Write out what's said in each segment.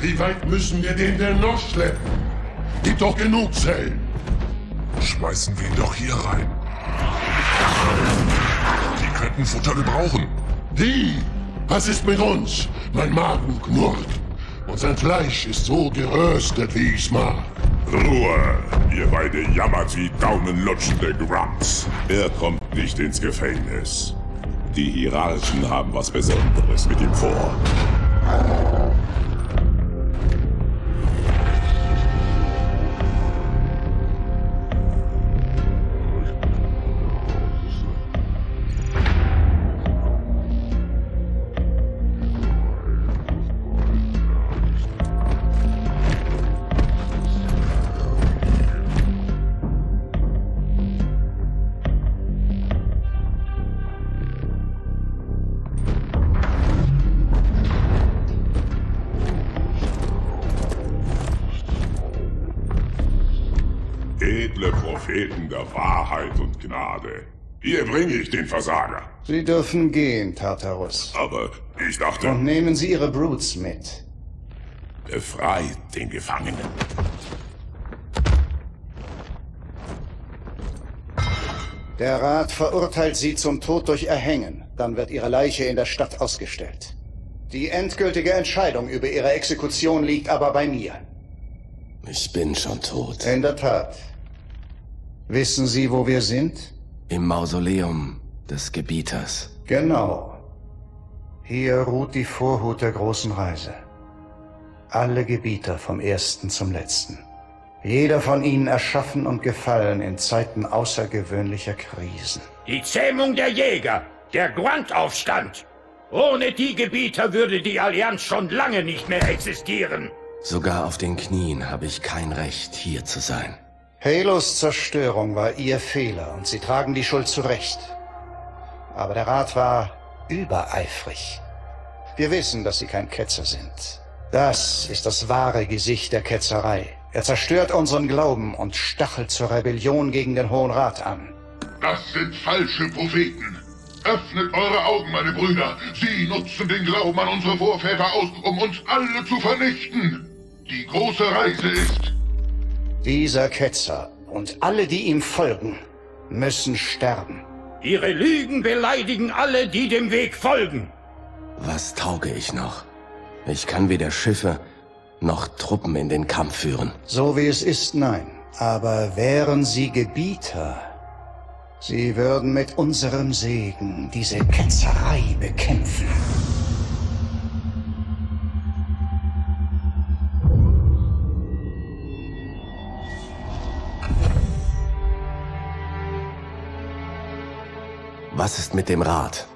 Wie weit müssen wir den denn noch schleppen? Gibt doch genug Zellen. Schmeißen wir ihn doch hier rein. Die könnten Futter gebrauchen. Die? Was ist mit uns? Mein Magen knurrt. Und sein Fleisch ist so geröstet, wie ich's mag. Ruhe! Ihr beide jammert wie daunenlutschende Grunts. Er kommt nicht ins Gefängnis. Die Hierarchen haben was Besonderes mit ihm vor. Der Wahrheit und Gnade. Hier bringe ich den Versager. Sie dürfen gehen, Tartarus. Aber ich dachte, Und nehmen Sie Ihre Brutes mit. befreit den Gefangenen. Der Rat verurteilt Sie zum Tod durch Erhängen. Dann wird Ihre Leiche in der Stadt ausgestellt. Die endgültige Entscheidung über Ihre Exekution liegt aber bei mir. Ich bin schon tot. In der Tat. Wissen Sie, wo wir sind? Im Mausoleum des Gebieters. Genau. Hier ruht die Vorhut der großen Reise. Alle Gebieter vom ersten zum letzten. Jeder von ihnen erschaffen und gefallen in Zeiten außergewöhnlicher Krisen. Die Zähmung der Jäger, der Grunt-Aufstand. Ohne die Gebieter würde die Allianz schon lange nicht mehr existieren. Sogar auf den Knien habe ich kein Recht, hier zu sein. Halos Zerstörung war ihr Fehler und sie tragen die Schuld zurecht. Aber der Rat war übereifrig. Wir wissen, dass sie kein Ketzer sind. Das ist das wahre Gesicht der Ketzerei. Er zerstört unseren Glauben und stachelt zur Rebellion gegen den Hohen Rat an. Das sind falsche Propheten. Öffnet eure Augen, meine Brüder. Sie nutzen den Glauben an unsere Vorväter aus, um uns alle zu vernichten. Die große Reise ist... Dieser Ketzer und alle, die ihm folgen, müssen sterben. Ihre Lügen beleidigen alle, die dem Weg folgen. Was tauge ich noch? Ich kann weder Schiffe noch Truppen in den Kampf führen. So wie es ist, nein. Aber wären sie Gebieter, sie würden mit unserem Segen diese Ketzerei bekämpfen. Was ist mit dem Rat?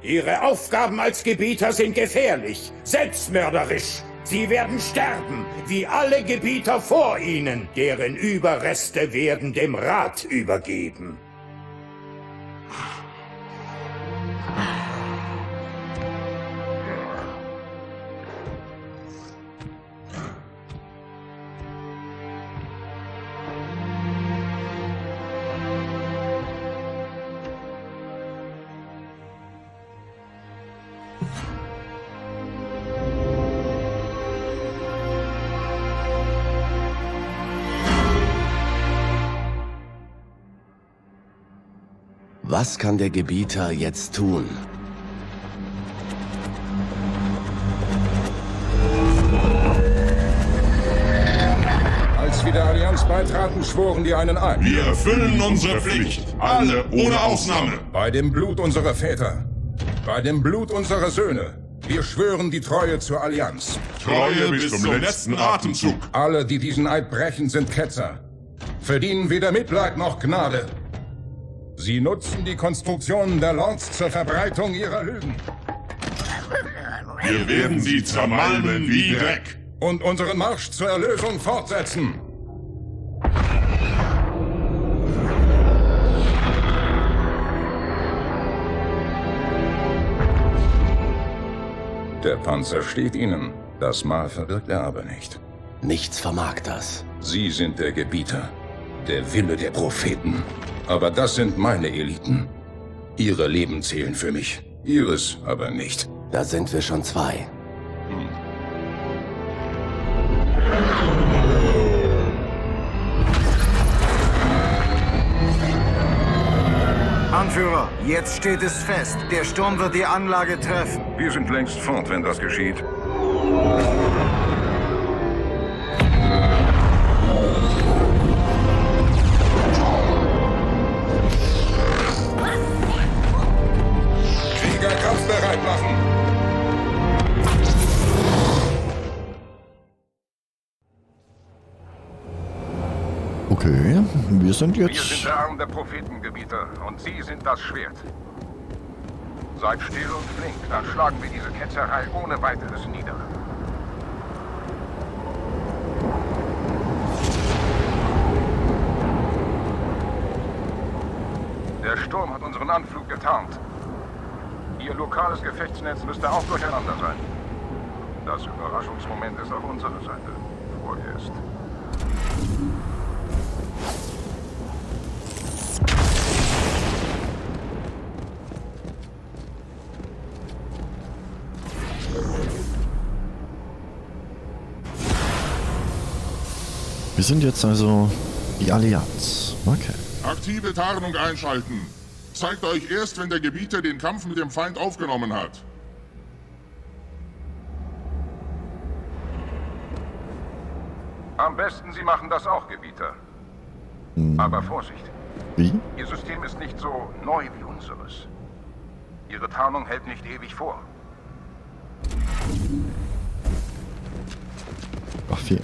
Ihre Aufgaben als Gebieter sind gefährlich, selbstmörderisch. Sie werden sterben, wie alle Gebieter vor ihnen. Deren Überreste werden dem Rat übergeben. Was kann der Gebieter jetzt tun? Als wir der Allianz beitraten, schworen die einen ein. Wir erfüllen unsere Pflicht. Alle, ohne Ausnahme. Bei dem Blut unserer Väter. Bei dem Blut unserer Söhne. Wir schwören die Treue zur Allianz. Treue bis zum letzten Atemzug. Alle, die diesen Eid brechen, sind Ketzer. Verdienen weder Mitleid noch Gnade. Sie nutzen die Konstruktionen der Lords zur Verbreitung ihrer Lügen. Wir werden sie zermalmen wie Dreck. Und unseren Marsch zur Erlösung fortsetzen. Der Panzer steht Ihnen. Das Mal verwirkt er aber nicht. Nichts vermag das. Sie sind der Gebieter. Der Wille der Propheten. Aber das sind meine Eliten. Ihre Leben zählen für mich. Ihres aber nicht. Da sind wir schon zwei. Anführer, jetzt steht es fest. Der Sturm wird die Anlage treffen. Wir sind längst fort, wenn das geschieht. Kampfbereit machen! Okay, wir sind Wir jetzt... sind der Arm der Prophetengebieter und Sie sind das Schwert. Seid still und flink, dann schlagen wir diese Ketzerei ohne weiteres nieder. Der Sturm hat unseren Anflug getarnt. Ihr lokales Gefechtsnetz müsste auch durcheinander sein. Das Überraschungsmoment ist auf unserer Seite. Vorerst. Wir sind jetzt also die Allianz. Okay. Aktive Tarnung einschalten. Zeigt euch erst, wenn der Gebieter den Kampf mit dem Feind aufgenommen hat. Am besten, Sie machen das auch, Gebieter. Aber Vorsicht. Wie? Ihr System ist nicht so neu wie unseres. Ihre Tarnung hält nicht ewig vor. Ach, viel.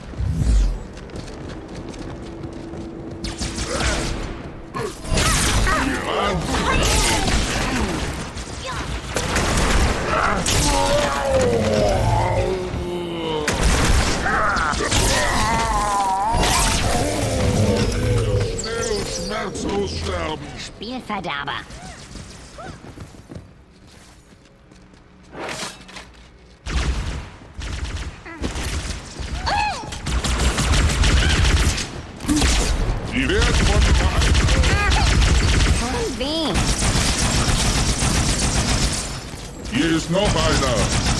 Schmerzlos sterben. Spielverderber. Die werden von Von wem? Hier ist noch einer.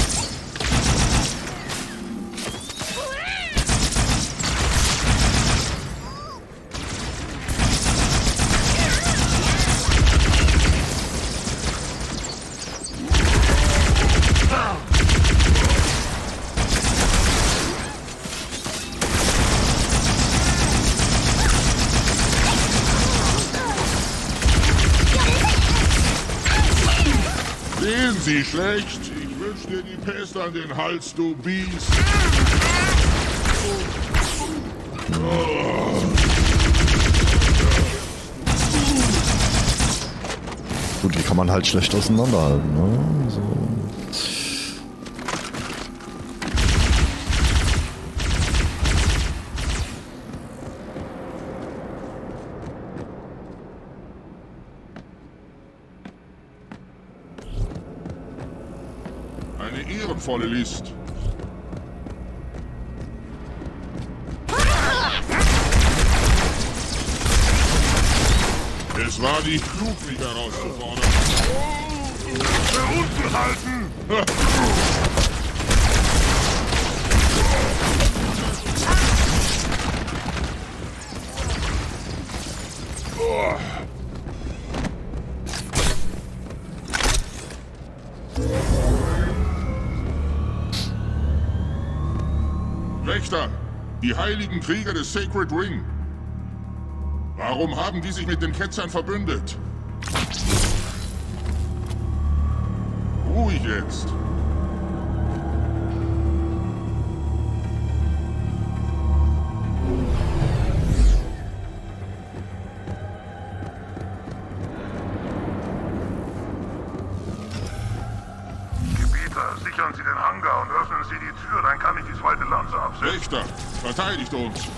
Sehen Sie schlecht? Ich wünsch dir die Pest an den Hals, du Biest. Gut, die kann man halt schlecht auseinanderhalten, ne? So. Ehrenvolle List. Es war nicht klug, mich herauszufordern. Für unten halten! die heiligen Krieger des Sacred Ring. Warum haben die sich mit den Ketzern verbündet? Ruhig jetzt. Gebieter, sichern Sie den Hangar und öffnen Sie die Tür, dann kann ich die zweite Lanze Wächter, verteidigt uns.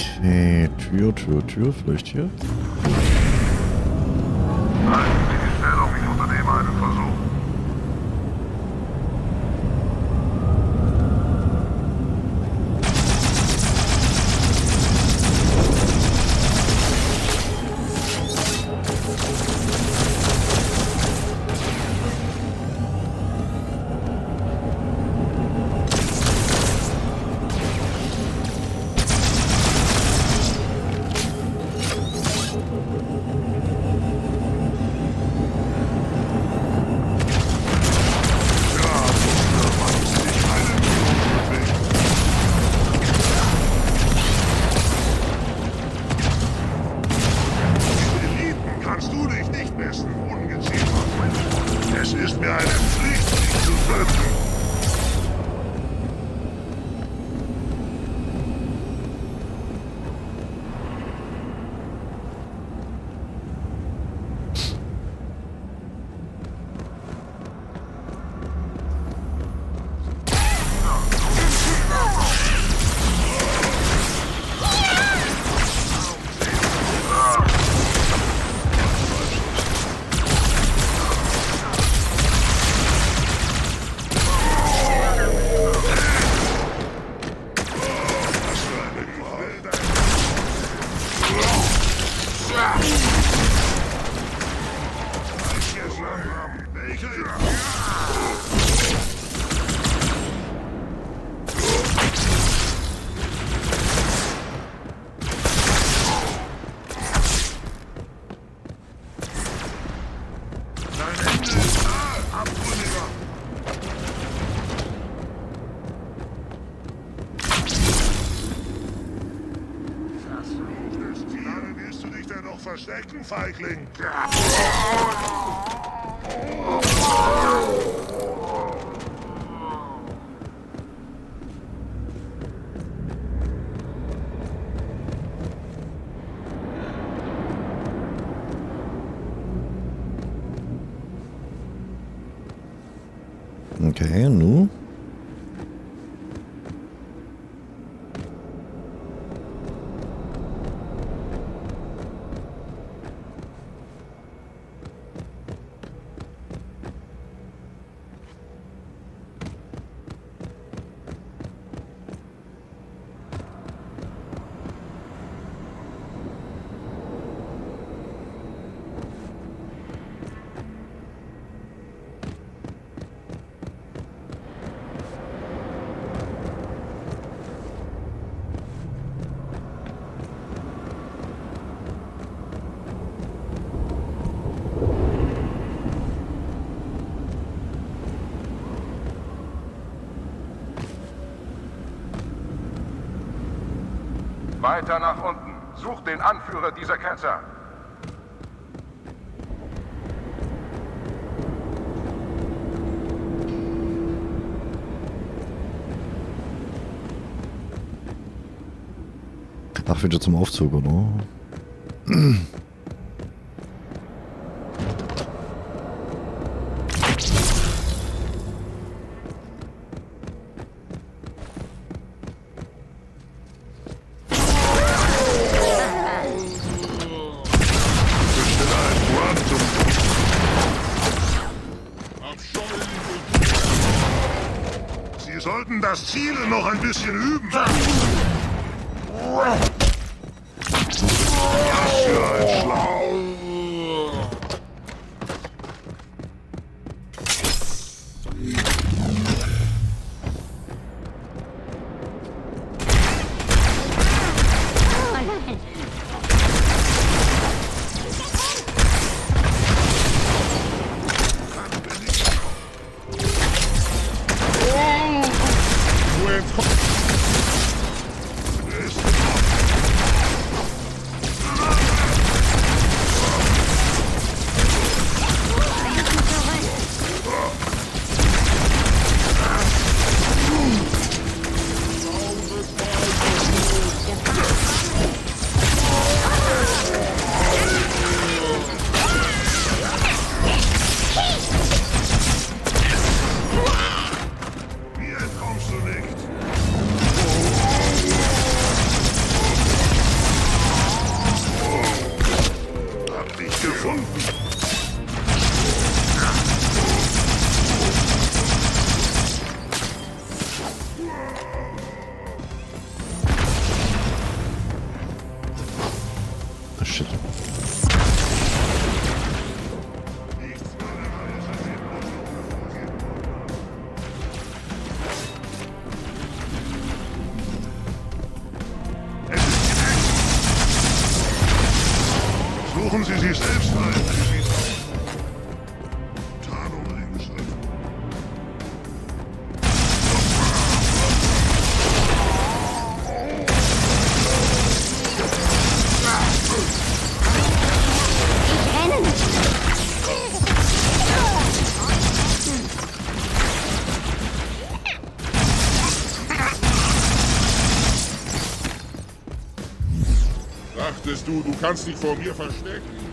Okay, Tür, Tür, Tür, vielleicht hier? Messen, Ungeziefer. Es ist mir eine Pflicht, dich zu töten. 是。Weiter nach unten. Sucht den Anführer dieser Ketzer. Ach, wieder zum Aufzug, oder? Du, du kannst dich vor mir verstecken?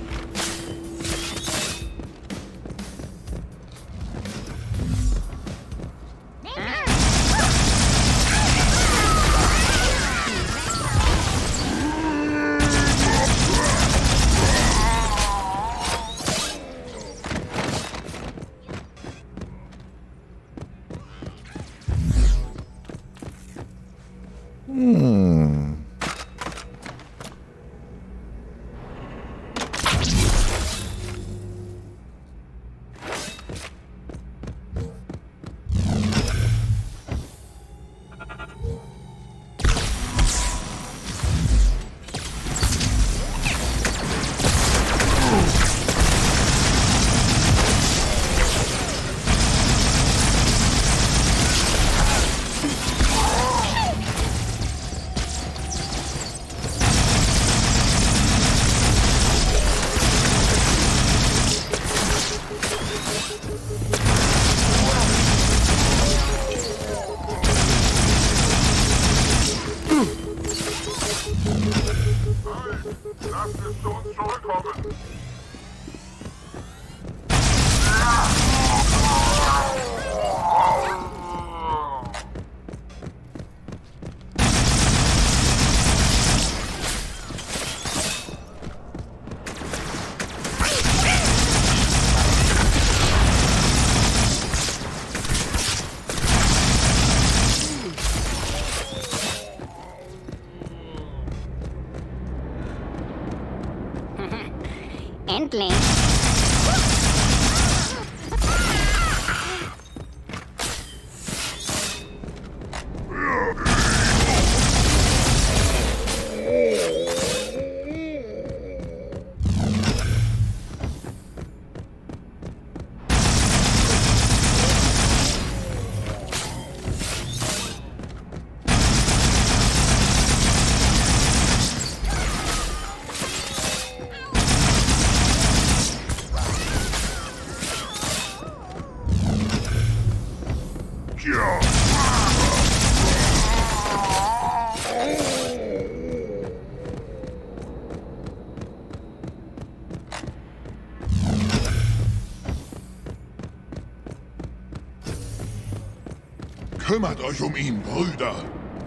Kümmert euch um ihn, Brüder.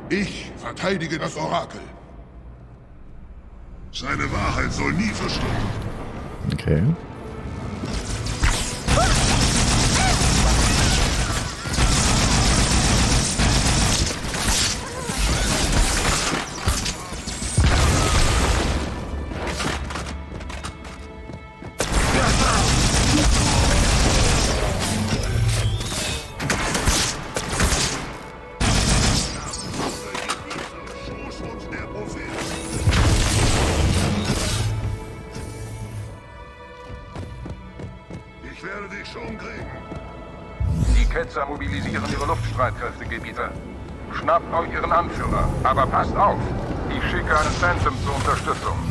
Ich verteidige das Orakel. Seine Wahrheit soll nie verstummen. Okay. Gebieter. Schnappt euch ihren Anführer, aber passt auf. Ich schicke einen Phantom zur Unterstützung.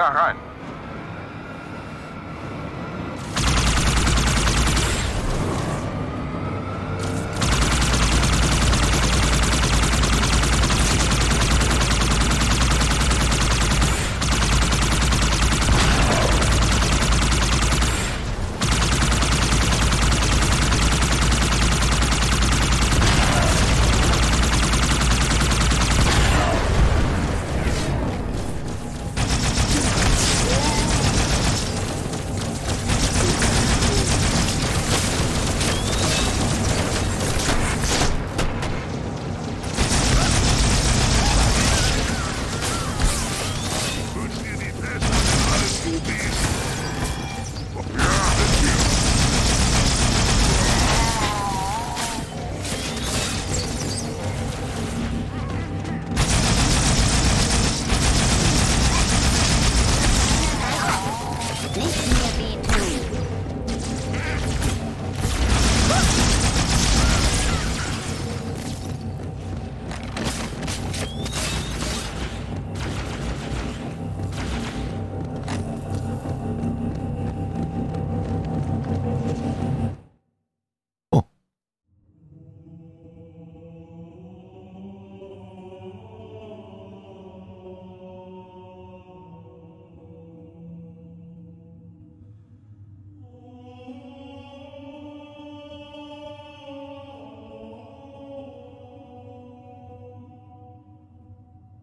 Anführer der